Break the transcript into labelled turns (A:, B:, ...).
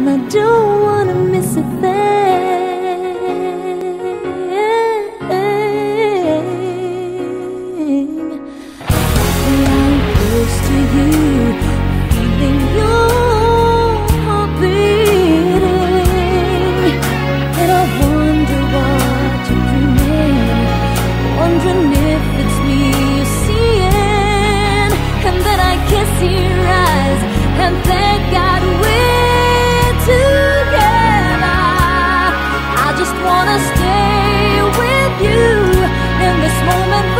A: and I don't wanna miss a thing. you in this moment.